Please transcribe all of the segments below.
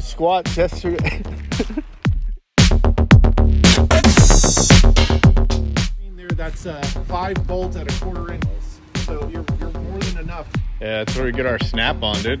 to squat just to. there, that's uh, five bolts at a quarter inch. So you're, you're more than enough. Yeah, that's where we get our snap on, dude.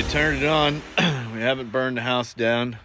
We turned it on. we haven't burned the house down.